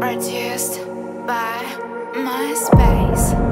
Produced by my space.